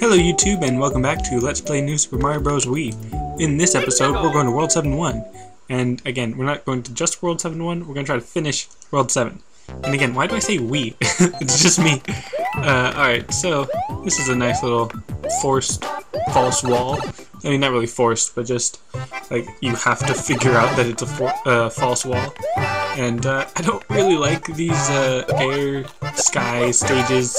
Hello YouTube and welcome back to Let's Play New Super Mario Bros. Wii. In this episode, we're going to World 7-1. And again, we're not going to just World 7-1, we're going to try to finish World 7. And again, why do I say we? it's just me. Uh, Alright, so this is a nice little forced false wall. I mean, not really forced, but just like you have to figure out that it's a uh, false wall. And uh, I don't really like these uh, air sky stages,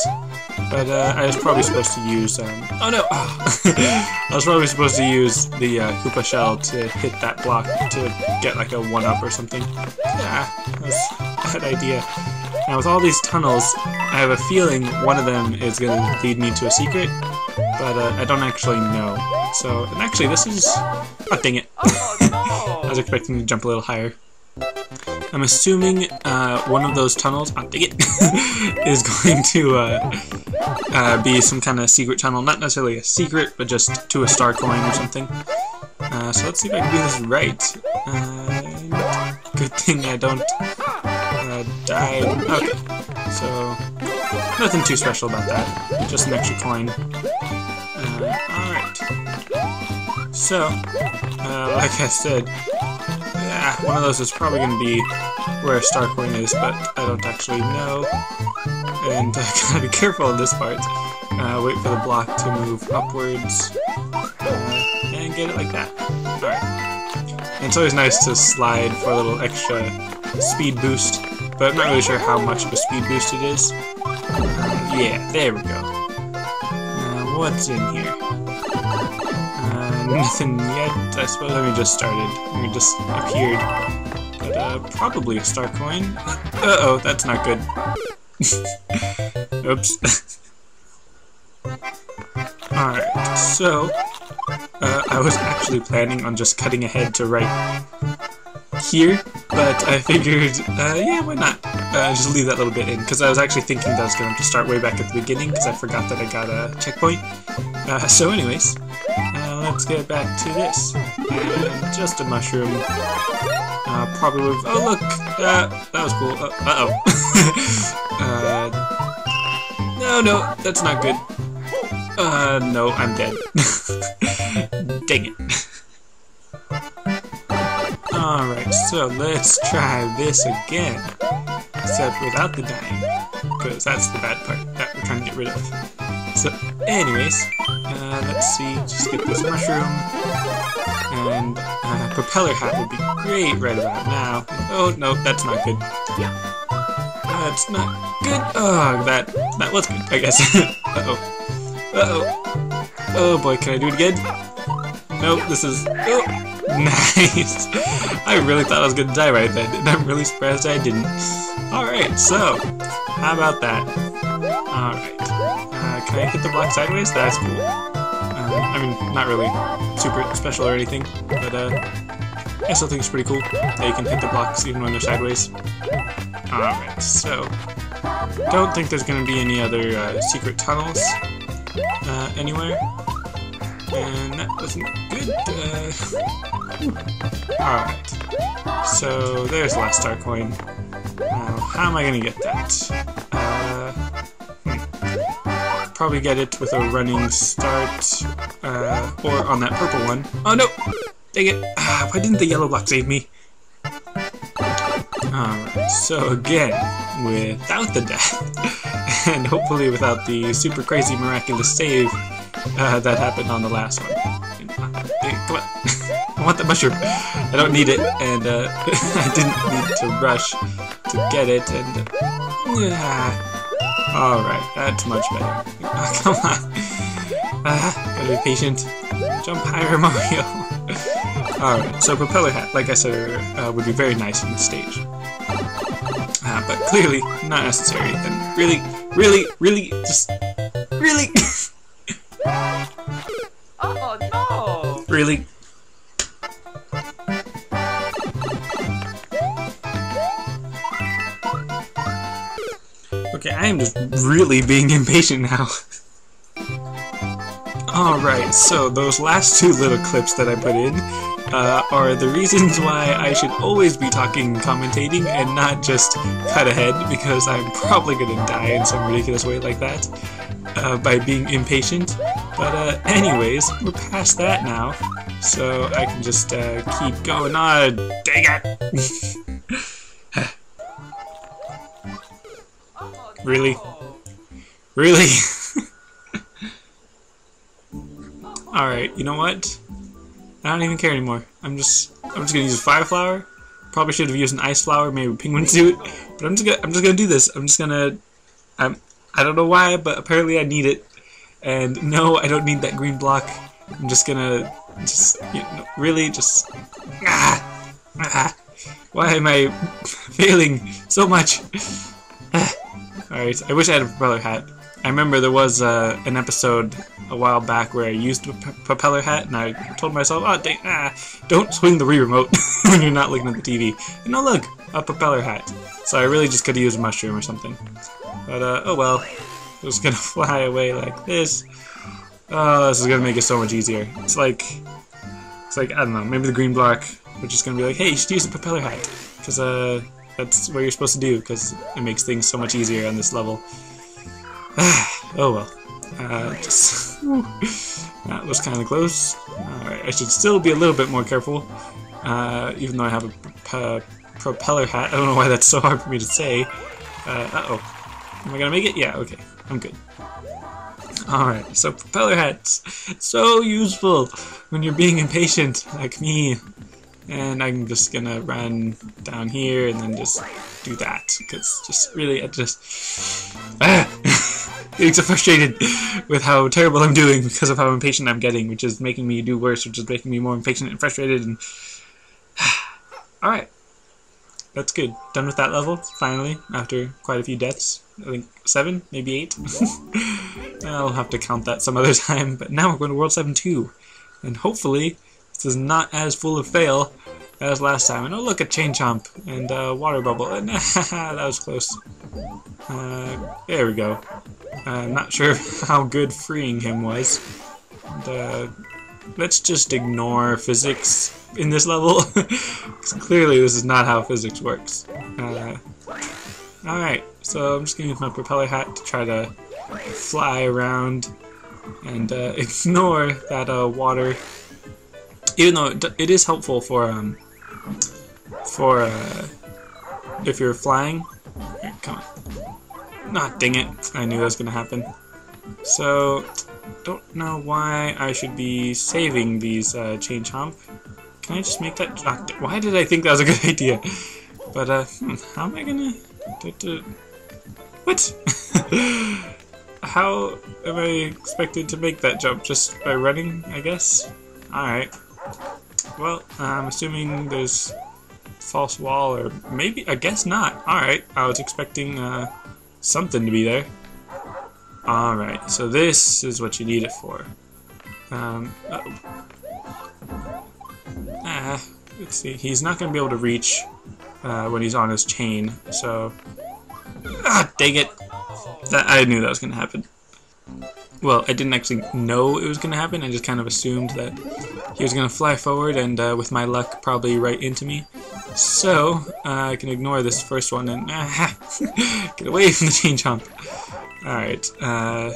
but uh, I was probably supposed to use. Um, oh no! I was probably supposed to use the uh, Koopa shell to hit that block to get like a one up or something. Yeah, that's a bad idea. Now with all these tunnels, I have a feeling one of them is going to lead me to a secret, but uh, I don't actually know. So, and actually this is... Oh, dang it. I was expecting to jump a little higher. I'm assuming uh, one of those tunnels, oh, dang it, is going to uh, uh, be some kind of secret tunnel. Not necessarily a secret, but just to a star coin or something. Uh, so let's see if I can do this right. Uh, good thing I don't uh, die. Okay, so nothing too special about that. Just an extra coin. Alright. So, like I said, yeah, one of those is probably going to be where a star coin is, but I don't actually know. And I gotta be careful in this part. Uh, wait for the block to move upwards, uh, and get it like that. Alright. It's always nice to slide for a little extra speed boost, but I'm not really sure how much of a speed boost it is. Yeah, there we go. Now, what's in here? Nothing yet. I suppose we just started. We just appeared. But, uh, probably a star coin. Uh-oh, that's not good. Oops. Alright, so, uh, I was actually planning on just cutting ahead to right here, but I figured, uh, yeah, why not? Uh, just leave that little bit in, because I was actually thinking that I was going to start way back at the beginning, because I forgot that I got a checkpoint. Uh, so anyways, let's get back to this. And just a mushroom. Uh, probably would Oh look! Uh, that was cool. Uh, uh-oh. uh, no, no, that's not good. Uh, no, I'm dead. Dang it. Alright, so let's try this again. Except without the dying. Because that's the bad part that we're trying to get rid of. So, anyways, uh, let's see, just get this mushroom. And uh, propeller hat would be great right about now. Oh, no, that's not good. Yeah. That's not good. Oh, that, that was good, I guess. Uh-oh. Uh-oh. Oh boy, can I do it again? Nope, this is... Oh, nice! I really thought I was gonna die right then, and I'm really surprised I didn't. Alright, so, how about that? Alright. Can I hit the block sideways? That's cool. Uh, I mean, not really super special or anything, but uh, I still think it's pretty cool that you can hit the blocks even when they're sideways. Alright, so, don't think there's gonna be any other uh, secret tunnels uh, anywhere. And that wasn't good. Uh, Alright. So there's the last star coin. Now, how am I gonna get that? Uh. Probably get it with a running start, uh, or on that purple one. Oh no! Dang it! Ah, why didn't the yellow block save me? Alright, so again, without the death, and hopefully without the super crazy miraculous save uh, that happened on the last one. Come on. I want the mushroom. I don't need it, and uh, I didn't need to rush to get it, and... yeah. Alright, that's much better. Oh, come on. Uh, gotta be patient. Jump higher, Mario. Alright, so propeller hat, like I said, uh, would be very nice in this stage. Uh, but clearly not necessary, and really, really, really, just, really, Oh, no. really. Okay, I am just really being impatient now. Alright, so those last two little clips that I put in uh, are the reasons why I should always be talking commentating and not just cut ahead because I'm probably to die in some ridiculous way like that uh, by being impatient. But uh, anyways, we're past that now, so I can just uh, keep going. Ah, dang it! Really? Really? Alright, you know what? I don't even care anymore. I'm just I'm just gonna use a fire flower. Probably should have used an ice flower, maybe a penguin suit. But I'm just gonna I'm just gonna do this. I'm just gonna I'm I don't know why, but apparently I need it. And no, I don't need that green block. I'm just gonna just you know, really just ah, ah. Why am I failing so much? Alright, I wish I had a propeller hat. I remember there was uh, an episode a while back where I used a propeller hat, and I told myself, "Oh, dang, ah, don't swing the Wii remote when you're not looking at the TV." And oh, look, a propeller hat. So I really just could have used a mushroom or something. But uh, oh well, I'm just gonna fly away like this. Oh, this is gonna make it so much easier. It's like, it's like I don't know, maybe the green block. We're just gonna be like, "Hey, you should use a propeller hat," because uh, that's what you're supposed to do because it makes things so much easier on this level. oh well. Uh, just that was kind of close. Alright, I should still be a little bit more careful, uh, even though I have a p- propeller hat. I don't know why that's so hard for me to say. Uh, uh-oh. Am I gonna make it? Yeah, okay. I'm good. Alright, so propeller hats. So useful when you're being impatient, like me. And I'm just gonna run down here and then just do that. Because just really, I just. Ah! Getting so frustrated with how terrible I'm doing because of how impatient I'm getting, which is making me do worse, which is making me more impatient and frustrated. And Alright. That's good. Done with that level, finally, after quite a few deaths. I think seven, maybe eight. I'll have to count that some other time, but now we're going to World 7 2. And hopefully, this is not as full of fail as last time. And oh, look at Chain Chomp and uh, Water Bubble. And that was close. Uh, there we go. I'm not sure how good freeing him was. Uh, let's just ignore physics in this level. clearly this is not how physics works. Uh, Alright, so I'm just gonna use my propeller hat to try to fly around and uh, ignore that uh, water. Even though it, it is helpful for um, for uh, if you're flying. Here, come on. Nah, dang it! I knew that was gonna happen. So, don't know why I should be saving these uh, chain chomp. Can I just make that? ah, Why did I think that was a good idea? But uh, hmm, how am I gonna? What? how am I expected to make that jump? Just by running, I guess. All right. Well, I'm assuming there's false wall, or maybe I guess not. All right. I was expecting uh, something to be there. All right. So this is what you need it for. Um, uh-oh. Ah, let's see. He's not going to be able to reach uh, when he's on his chain. So, ah, dang it! That I knew that was going to happen. Well, I didn't actually know it was going to happen. I just kind of assumed that he was going to fly forward, and uh, with my luck, probably right into me. So uh, I can ignore this first one and ah, get away from the chain chomp. All right. Uh,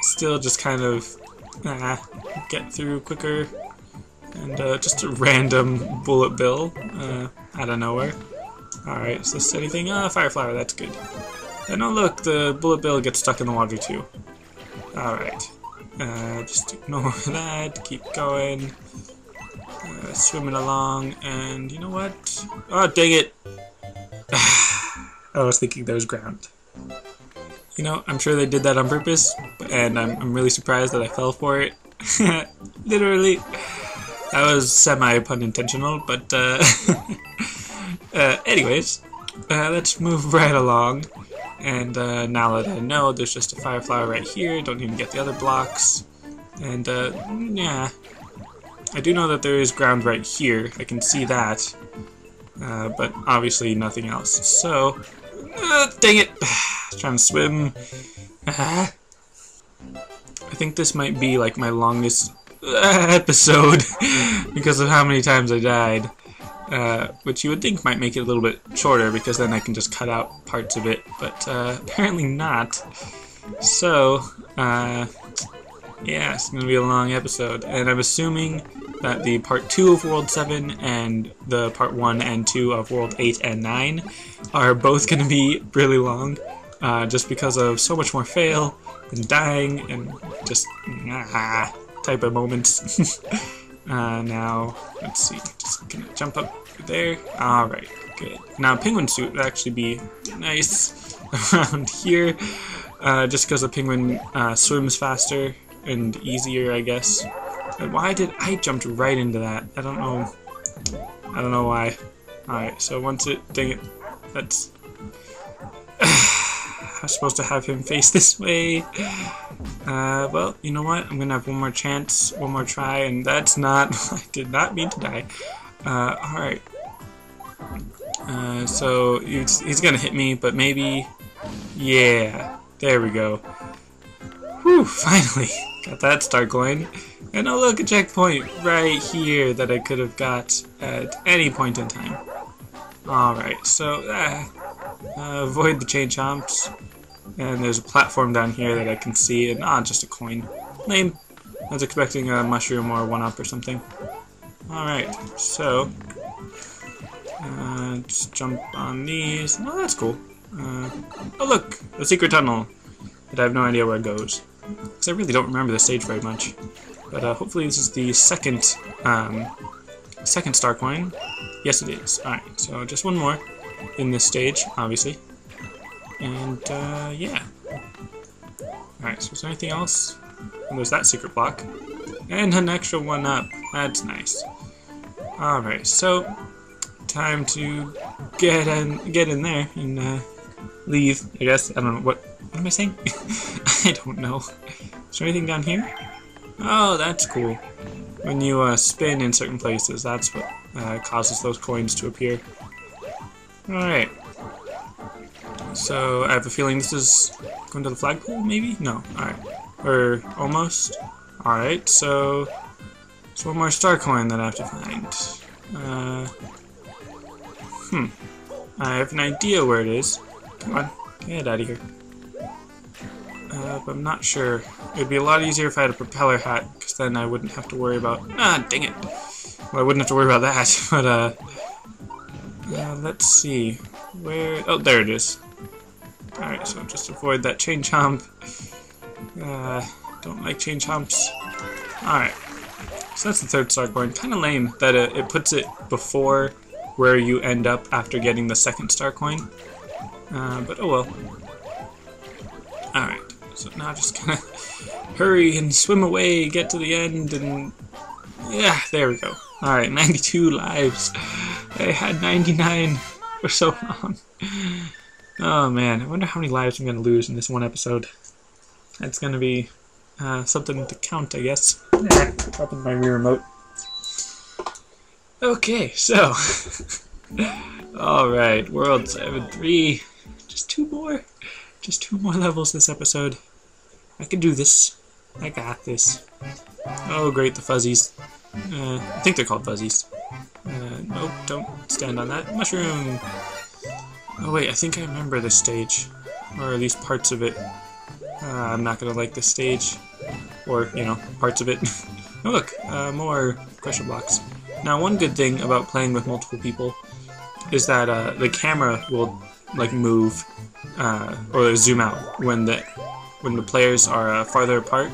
still just kind of ah, get through quicker and uh, just a random bullet bill uh, out of nowhere. Alright, is this anything? Ah, fire flower, that's good. And oh look, the bullet bill gets stuck in the water too. Alright. Uh, just ignore that, keep going. Uh, swimming along, and you know what? Oh, dang it! I was thinking there was ground. You know, I'm sure they did that on purpose, and I'm, I'm really surprised that I fell for it. Literally. That was semi pun intentional, but uh, uh, anyways, uh, let's move right along. And uh, now that I know there's just a fire flower right here, don't even get the other blocks. And uh, yeah, I do know that there is ground right here. I can see that, uh, but obviously nothing else. So, uh, dang it, trying to swim. I think this might be like my longest episode because of how many times I died. Uh, which you would think might make it a little bit shorter because then I can just cut out parts of it, but uh, apparently not. So, uh, Yeah, it's gonna be a long episode, and I'm assuming that the part 2 of World 7 and the part 1 and 2 of World 8 and 9 are both gonna be really long, uh, just because of so much more fail and dying and just ah, type of moments. uh, now, let's see, just gonna jump up there. Alright, good. Now, penguin suit would actually be nice around here, uh, just because the penguin uh, swims faster and easier, I guess. But why did I jumped right into that? I don't know. I don't know why. Alright, so once it, dang it, that's... I'm supposed to have him face this way. Uh, well, you know what? I'm gonna have one more chance, one more try, and that's not... I did not mean to die. Uh, alright. Uh, so, he's, gonna hit me, but maybe... Yeah, there we go. Whew, finally! Got that star coin. And oh look, a checkpoint right here that I could have got at any point in time. Alright, so uh, uh, avoid the chain chomps. And there's a platform down here that I can see, and ah, just a coin. Lame. I was expecting a mushroom or one-up or something. Alright, so... Uh, just jump on these. Oh, that's cool. Uh, oh look! A secret tunnel! But I have no idea where it goes. Because I really don't remember the stage very much. But uh, hopefully this is the second, um, second star coin. Yes, it is. Alright, so just one more in this stage, obviously. And, uh, yeah. Alright, so is there anything else? And there's that secret block. And an extra one up. That's nice. Alright, so time to get in, get in there and uh, leave, I guess. I don't know, what, what am I saying? I don't know. Is there anything down here? Oh, that's cool. When you uh, spin in certain places, that's what uh, causes those coins to appear. Alright. So, I have a feeling this is going to the flagpole, maybe? No. Alright. Or almost. Alright, so... It's one more star coin that I have to find. Uh, hmm. I have an idea where it is. Come on, get out of here. Uh, but I'm not sure. It would be a lot easier if I had a propeller hat, because then I wouldn't have to worry about... Ah, dang it! Well, I wouldn't have to worry about that, but, uh... uh let's see. Where... Oh, there it is. Alright, so just avoid that chain chomp. Uh, don't like chain chomps. Alright. So that's the third star coin. Kind of lame that it, it puts it before where you end up after getting the second star coin. Uh, but oh well. Alright. So now just kind of hurry and swim away, get to the end, and yeah, there we go. Alright, 92 lives. I had 99 for so long. Oh man, I wonder how many lives I'm going to lose in this one episode. That's going to be uh, something to count, I guess. Dropping my Wii remote. Okay, so. Alright, World 7 3. Just two more. Just two more levels this episode. I can do this. I got this. Oh, great, the fuzzies. Uh, I think they're called fuzzies. Uh, nope, don't stand on that. Mushroom! Oh wait, I think I remember this stage. Or at least parts of it. Uh, I'm not gonna like this stage. Or, you know, parts of it. oh look, uh, more pressure blocks. Now, one good thing about playing with multiple people is that uh, the camera will, like, move, uh, or zoom out when the when the players are uh, farther apart.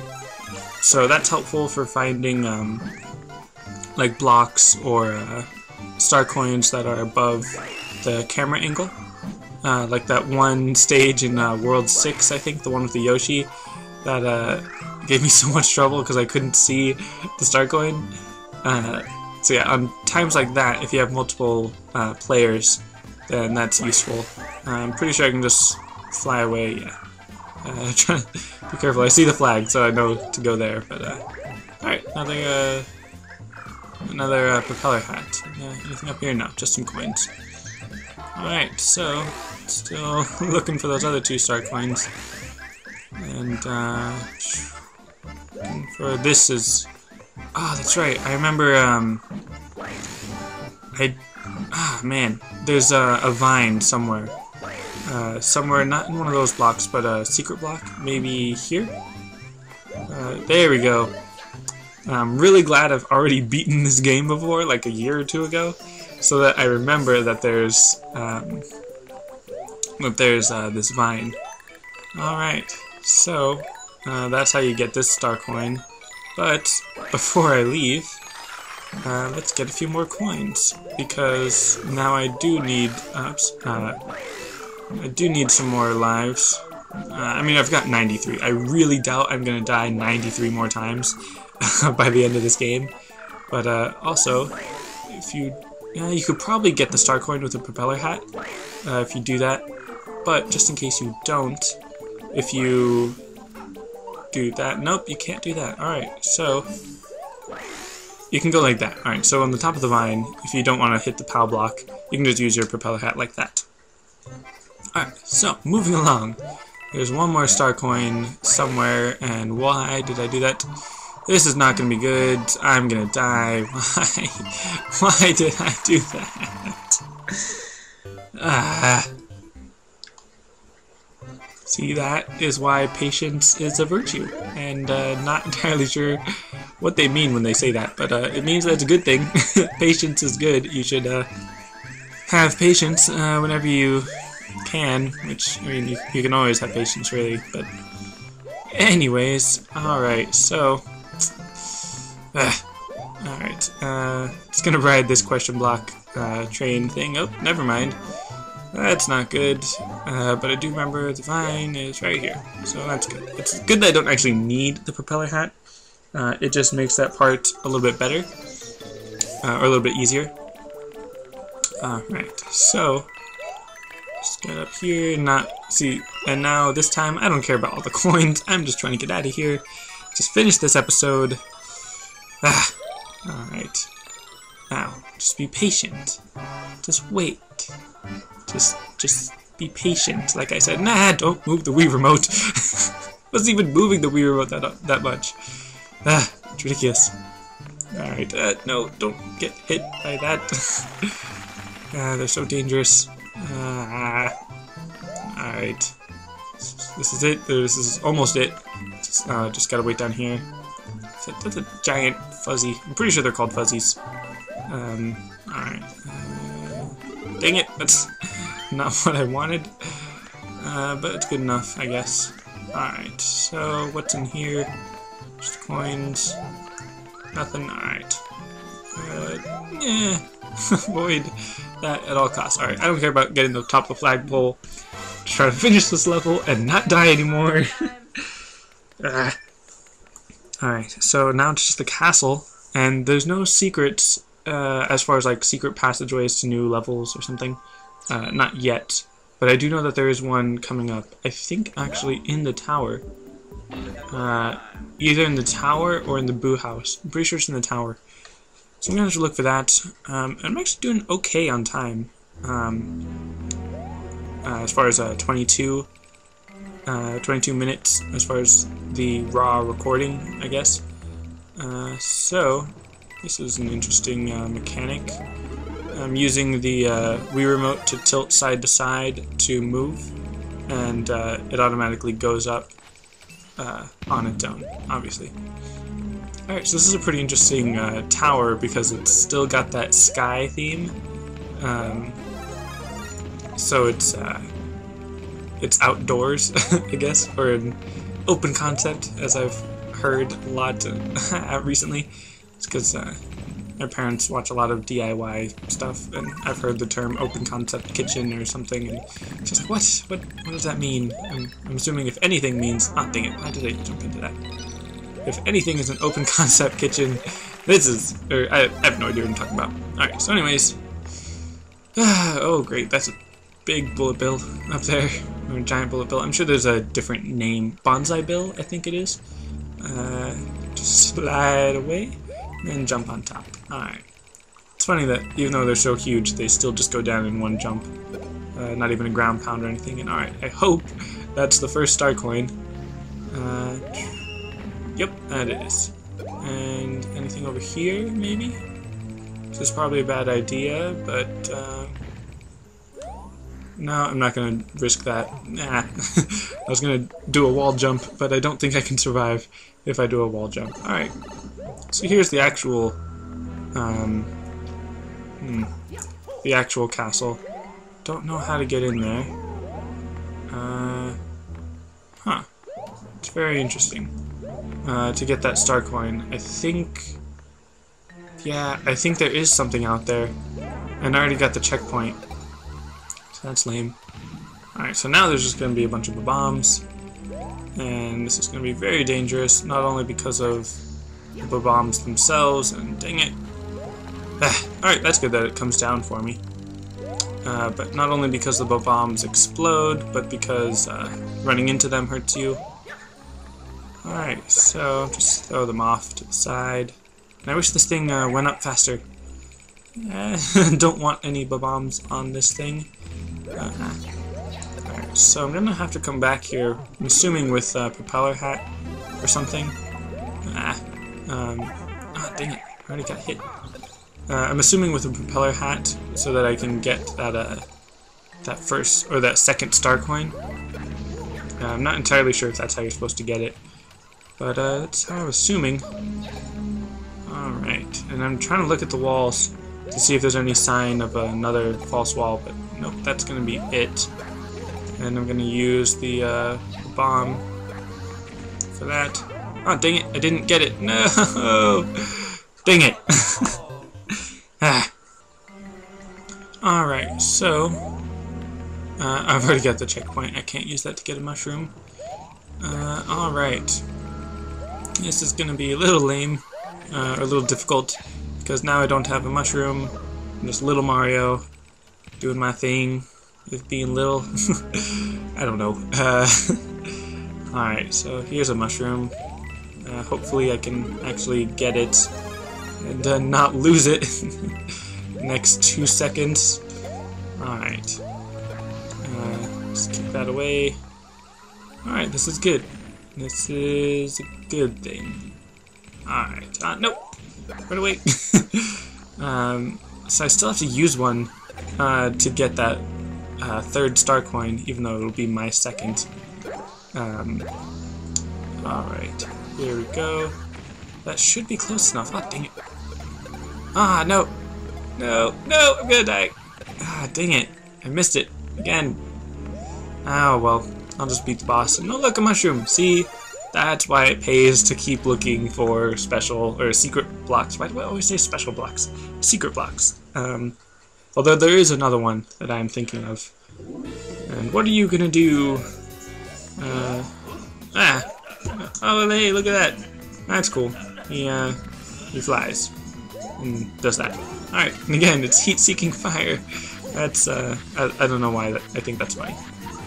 So that's helpful for finding um, like blocks or uh, star coins that are above the camera angle. Uh, like that one stage in uh, World 6, I think, the one with the Yoshi, that uh, gave me so much trouble because I couldn't see the star coin. Uh, so yeah, on times like that, if you have multiple players, then that's useful. I'm pretty sure I can just fly away, yeah. Uh, trying to be careful. I see the flag, so I know to go there. But uh, all right, another uh, another uh, propeller hat. anything up here? No, just some coins. All right, so still looking for those other two star coins, and uh, for this is. Oh, that's right. I remember. Um, I. Ah, man. There's a, a vine somewhere uh, somewhere, not in one of those blocks, but a secret block, maybe here? Uh, there we go. I'm really glad I've already beaten this game before, like a year or two ago, so that I remember that there's um, that there's uh, this vine. All right, so uh, that's how you get this star coin. But before I leave, uh, let's get a few more coins because now I do need. Oops, uh, I do need some more lives. Uh, I mean, I've got 93. I really doubt I'm gonna die 93 more times by the end of this game. But uh, also, if you, yeah, you could probably get the star coin with a propeller hat uh, if you do that. But just in case you don't, if you do that, nope, you can't do that. All right, so you can go like that. All right, so on the top of the vine, if you don't want to hit the POW block, you can just use your propeller hat like that. Alright, so moving along. There's one more star coin somewhere, and why did I do that? This is not going to be good. I'm going to die. Why? Why did I do that? Ah. See, that is why patience is a virtue. And uh, not entirely sure what they mean when they say that, but uh, it means that's a good thing. patience is good. You should uh, have patience uh, whenever you can, which, I mean, you, you can always have patience, really, but... Anyways, alright, so... alright, uh, just gonna ride this question block uh, train thing. Oh, never mind. That's not good, uh, but I do remember the vine is right here, so that's good. It's good that I don't actually need the propeller hat. Uh, it just makes that part a little bit better, uh, or a little bit easier. Alright, so just get up here not see. And now this time, I don't care about all the coins. I'm just trying to get out of here. Just finish this episode. Ah, all right. Now, just be patient. Just wait. Just, just be patient. Like I said, nah, don't move the Wii remote. Wasn't even moving the Wii remote that that much. Ah, it's ridiculous. Alright, uh, no, don't get hit by that. ah, they're so dangerous. Uh, Alright. This is it. This is almost it. Just, uh, just gotta wait down here. That's a giant fuzzy. I'm pretty sure they're called fuzzies. Um, alright. Uh, dang it! That's not what I wanted. Uh, but it's good enough, I guess. Alright, so what's in here? Just coins. Nothing. Alright. Uh, yeah. Avoid that at all costs. Alright, I don't care about getting the top of the flagpole. Just try to finish this level and not die anymore. ah. Alright, so now it's just the castle, and there's no secrets uh, as far as like secret passageways to new levels or something. Uh, not yet, but I do know that there is one coming up. I think actually in the tower. Uh, either in the tower or in the Boo House. I'm pretty sure it's in the tower. So I'm to have to look for that. Um, I'm actually doing okay on time. Um, uh, as far as uh, 22, uh, 22 minutes as far as the raw recording, I guess. Uh, so, this is an interesting uh, mechanic. I'm using the uh, Wii Remote to tilt side to side to move, and it automatically goes up on its own, obviously. Alright, so this is a pretty interesting uh, tower because it's still got that sky theme. Um, so it's uh, it's outdoors, I guess, or an open concept, as I've heard a lot recently. It's because uh, my parents watch a lot of DIY stuff, and I've heard the term open concept kitchen or something, and just like, what? What, what does that mean? I'm, I'm assuming if anything means, ah, oh, dang it, why did I jump into that? if anything is an open concept kitchen, this is, or I, I have no idea what I'm talking about. Alright, so anyways, oh great, that's a big bullet bill up there, or giant bullet bill. I'm sure there's a different name, bonsai bill, I think it is. Uh, just slide away, and jump on top. Alright. It's funny that even though they're so huge, they still just go down in one jump. Uh, not even a ground pound or anything. And alright, I hope that's the first star coin. Uh, Yep, that is. And anything over here, maybe? This is probably a bad idea, but, uh, No, I'm not gonna risk that. Nah. I was gonna do a wall jump, but I don't think I can survive if I do a wall jump. Alright. So here's the actual, um, hmm, the actual castle. Don't know how to get in there. Uh, huh. It's very interesting. Uh, to get that star coin, I think, yeah, I think there is something out there. And I already got the checkpoint. That's lame. Alright, so now there's just going to be a bunch of bombs. And this is going to be very dangerous, not only because of the bombs themselves, and dang it. Alright, that's good that it comes down for me. Uh, but not only because the bombs explode, but because uh, running into them hurts you. Alright, so just throw them off to the side. And I wish this thing uh, went up faster. Don't want any bombs on this thing. Alright, so I'm gonna have to come back here, I'm assuming with uh, propeller hat or something. Ah, um, ah, dang it, I already got hit. Uh, I'm assuming with a propeller hat so that I can get that uh, that first or that second star coin. Uh, I'm not entirely sure if that's how you're supposed to get it, but uh, that's how I'm assuming. Alright, and I'm trying to look at the walls to see if there's any sign of another false wall, but nope, that's going to be it. And I'm going to use the uh, bomb for that. Oh, dang it, I didn't get it. No! Dang it! ah. Alright, so... Uh, I've already got the checkpoint. I can't use that to get a mushroom. Uh, alright. This is going to be a little lame, uh, or a little difficult, because now I don't have a mushroom. I'm just little Mario, doing my thing with being little. I don't know. Uh, Alright, so here's a mushroom. Uh, hopefully I can actually get it and uh, not lose it next two seconds. Alright. Uh, just keep that away. Alright, this is good. This is a good thing. Alright. Uh, nope. Run away. um, so I still have to use one uh, to get that uh, third star coin, even though it'll be my second. Um, Alright. Here we go. That should be close enough. Ah, dang it. Ah, no. No, no, I'm gonna die. Ah, dang it. I missed it. Again. Oh, well. I'll just beat the boss. Oh, look, a mushroom. See? That's why it pays to keep looking for special or secret blocks. Why do I always say special blocks? Secret blocks. Um, although there is another one that I'm thinking of. And what are you gonna do? Uh, ah. Oh, hey, look at that. That's cool. He, uh, he flies. And does that. Alright, and again, it's heat-seeking fire. That's, uh, I, I don't know why, that, I think that's why.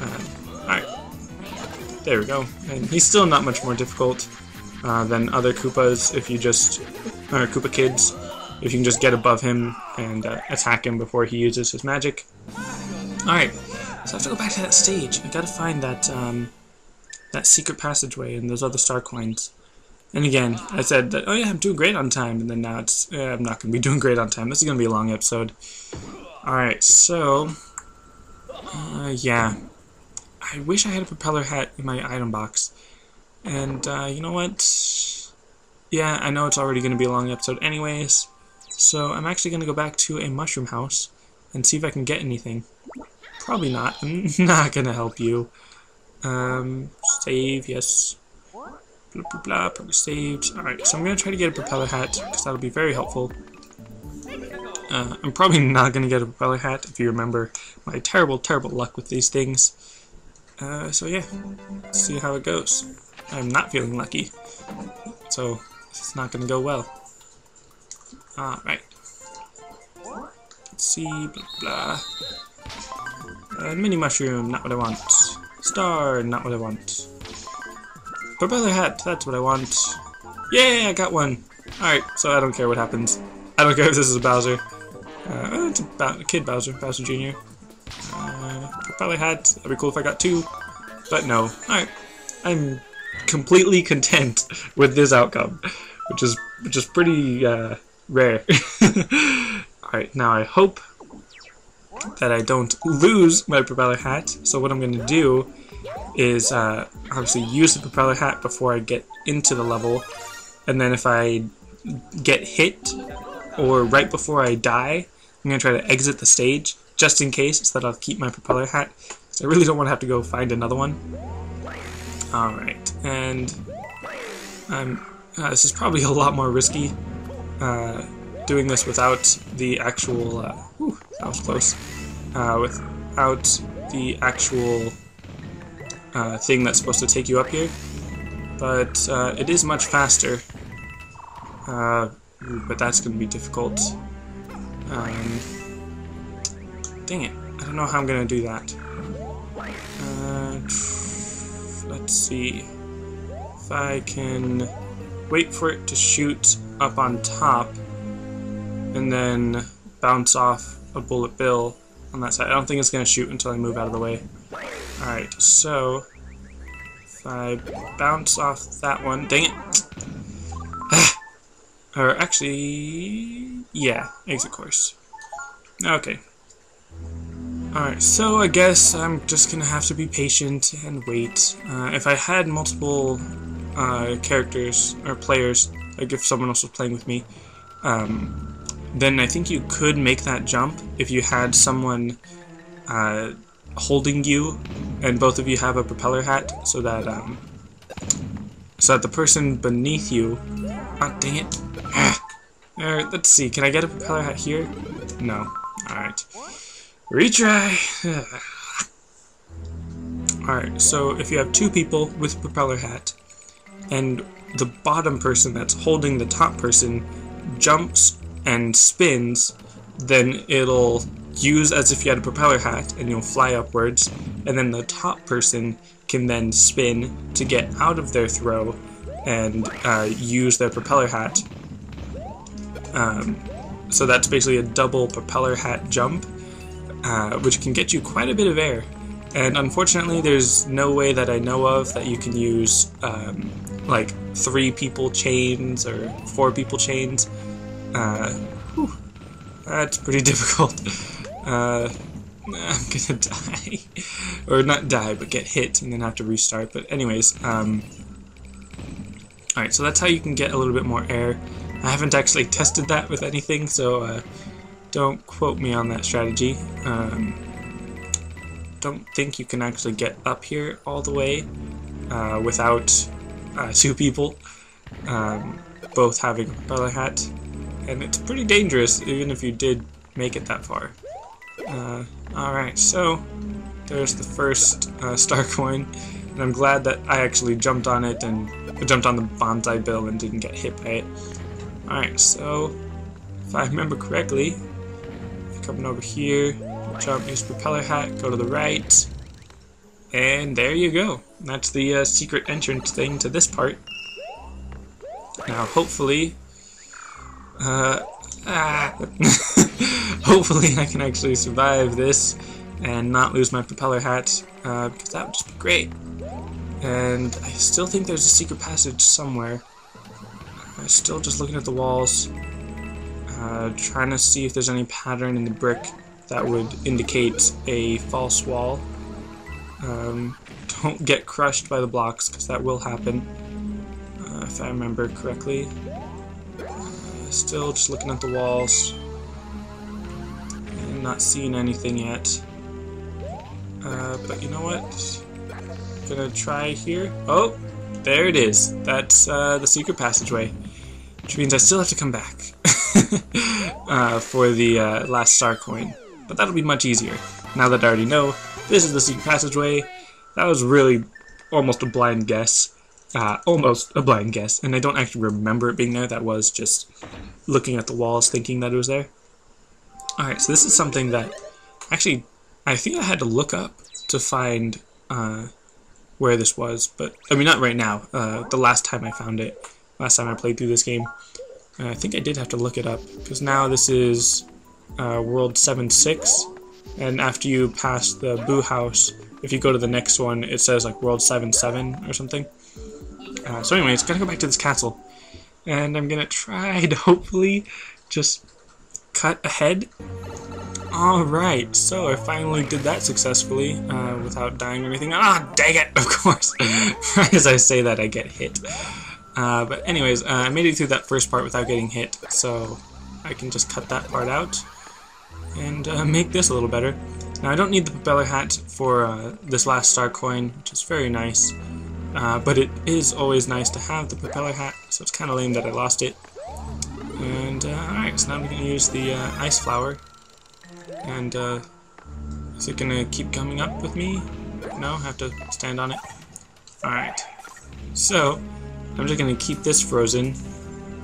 Uh, Alright. There we go. And he's still not much more difficult uh, than other Koopas if you just, or Koopa Kids, if you can just get above him and uh, attack him before he uses his magic. Alright, so I have to go back to that stage. I gotta find that, um, that secret passageway and those other star coins. And again, I said that, oh yeah, I'm doing great on time, and then now it's, uh, I'm not going to be doing great on time. This is going to be a long episode. Alright, so, uh, yeah. I wish I had a propeller hat in my item box. And, uh, you know what? Yeah, I know it's already going to be a long episode anyways. So I'm actually going to go back to a mushroom house and see if I can get anything. Probably not. I'm not going to help you. Um, save, yes. Blah, blah, blah, probably saved. Alright, so I'm going to try to get a propeller hat, because that'll be very helpful. Uh, I'm probably not going to get a propeller hat, if you remember my terrible, terrible luck with these things. Uh, so yeah, see how it goes. I'm not feeling lucky, so it's not going to go well. Alright. Let's see, blah, blah. Uh, mini mushroom, not what I want. Star, not what I want. Propeller hat, that's what I want. Yay, I got one! Alright, so I don't care what happens. I don't care if this is a Bowser. Uh, it's a, Bow kid Bowser, Bowser Jr. Uh, propeller hat, that'd be cool if I got two. But no. Alright. I'm completely content with this outcome. Which is which is pretty uh, rare. Alright, now I hope that I don't lose my propeller hat. So what I'm going to do is uh, obviously use the propeller hat before I get into the level, and then if I get hit or right before I die, I'm going to try to exit the stage just in case, so that I'll keep my propeller hat. So I really don't want to have to go find another one. Alright, and I'm, uh, this is probably a lot more risky uh, doing this without the actual, uh, whew, that was close, uh, without the actual uh, thing that's supposed to take you up here. But uh, it is much faster, uh, but that's going to be difficult. Um, dang it, I don't know how I'm going to do that. Uh, let's see if I can wait for it to shoot up on top and then bounce off a bullet bill on that side. I don't think it's going to shoot until I move out of the way. Alright, so if I bounce off that one, dang it! or actually, yeah, exit course. Okay. Alright, so I guess I'm just gonna have to be patient and wait. Uh, if I had multiple uh, characters or players, like if someone else was playing with me, um, then I think you could make that jump if you had someone uh, holding you and both of you have a propeller hat so that um, so that the person beneath you oh dang it. Alright, let's see. Can I get a propeller hat here? No. Alright retry. Alright so if you have two people with propeller hat and the bottom person that's holding the top person jumps and spins then it'll use as if you had a propeller hat and you'll fly upwards, and then the top person can then spin to get out of their throw and uh, use their propeller hat. Um, so that's basically a double propeller hat jump, uh, which can get you quite a bit of air. And unfortunately, there's no way that I know of that you can use um, like three people chains or four people chains. Uh, whew, that's pretty difficult. Uh, I'm gonna die. or not die, but get hit and then have to restart. But anyways, um, alright, so that's how you can get a little bit more air. I haven't actually tested that with anything, so uh, don't quote me on that strategy. Um, don't think you can actually get up here all the way uh, without uh, two people um, both having a propeller hat. And it's pretty dangerous even if you did make it that far. Uh, Alright, so there's the first uh, star coin, and I'm glad that I actually jumped on it and jumped on the bonsai bill and didn't get hit by it. Alright, so if I remember correctly, coming over here, jump, use propeller hat, go to the right, and there you go. That's the uh, secret entrance thing to this part. Now, hopefully, uh, ah, hopefully I can actually survive this and not lose my propeller hat, uh, because that would just be great. And I still think there's a secret passage somewhere. I'm still just looking at the walls, uh, trying to see if there's any pattern in the brick that would indicate a false wall. Um, don't get crushed by the blocks, because that will happen, uh, if I remember correctly. Uh, still just looking at the walls And not seeing anything yet. Uh, but you know what? Gonna try here. Oh, there it is. That's uh, the secret passageway. Which means I still have to come back uh, for the uh, last star coin. But that'll be much easier. Now that I already know this is the secret passageway, that was really almost a blind guess. Uh, almost a blind guess, and I don't actually remember it being there. That was just looking at the walls thinking that it was there. Alright, so this is something that actually I think I had to look up to find uh, where this was, but I mean not right now. Uh, the last time I found it, last time I played through this game, I think I did have to look it up because now this is uh, World 7-6, and after you pass the Boo House, if you go to the next one, it says like World 7-7 or something. Uh, so anyways, gotta go back to this castle, and I'm gonna try to hopefully just cut ahead Alright, so I finally did that successfully uh, without dying or anything. Ah, dang it, of course. As I say that, I get hit. Uh, but anyways, uh, I made it through that first part without getting hit, so I can just cut that part out and uh, make this a little better. Now I don't need the propeller hat for uh, this last star coin, which is very nice, uh, but it is always nice to have the propeller hat, so it's kind of lame that I lost it. And uh, alright, so now I'm going to use the uh, ice flower, and uh, is it going to keep coming up with me? No, I have to stand on it. Alright, so I'm just going to keep this frozen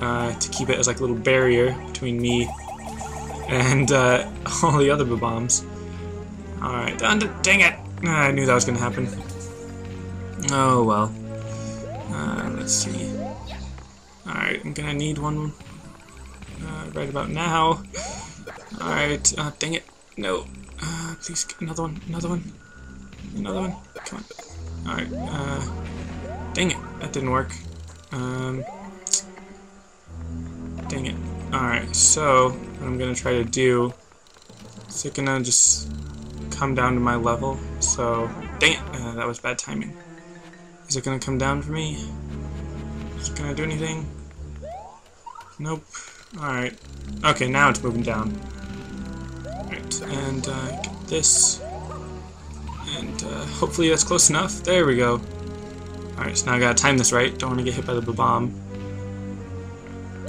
uh, to keep it as like a little barrier between me and all the other bombs. Alright, dang it! I knew that was to happen. Oh well. Uh, let's see. Alright, I'm gonna need one uh, right about now. Alright, uh, dang it. No. Uh, please, get another one, another one. Another one. Come on. Alright, uh, dang it. That didn't work. Um, dang it. Alright, so, what I'm gonna try to do is it gonna just come down to my level. So, dang it, uh, that was bad timing. Is it gonna come down for me? Is it gonna do anything? Nope. Alright. Okay, now it's moving down. Alright, and uh, get this. And uh, hopefully that's close enough. There we go. Alright, so now I gotta time this right. Don't want to get hit by the bomb.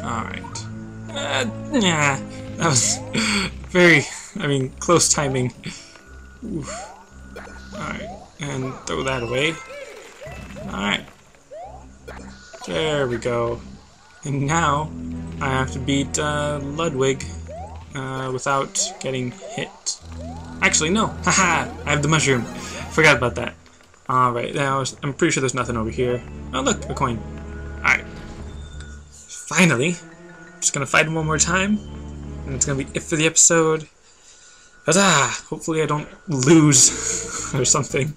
Alright. Uh, yeah, that was very, I mean, close timing. Alright, and throw that away. Alright. There we go. And now, I have to beat uh, Ludwig uh, without getting hit. Actually, no. Haha! I have the mushroom. Forgot about that. Alright, now I'm pretty sure there's nothing over here. Oh, look, a coin. Alright. Finally. Just gonna fight him one more time. And it's gonna be it for the episode. Hopefully I don't lose or something.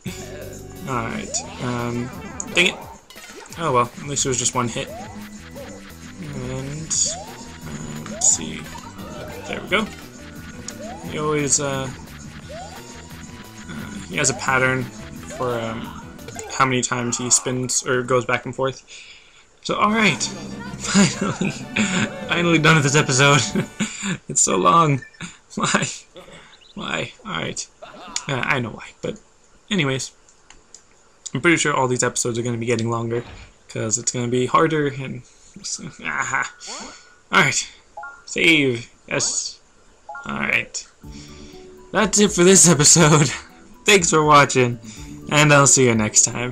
Alright. Um, dang it. Oh well, at least it was just one hit. And uh, let's see. There we go. He always uh, uh, he has a pattern for um, how many times he spins or goes back and forth. So alright, finally, finally done with this episode. it's so long. Why? Why? Alright. Uh, I know why, but anyways. I'm pretty sure all these episodes are going to be getting longer because it's going to be harder and aha. All right, save. Yes. All right. That's it for this episode. Thanks for watching, and I'll see you next time.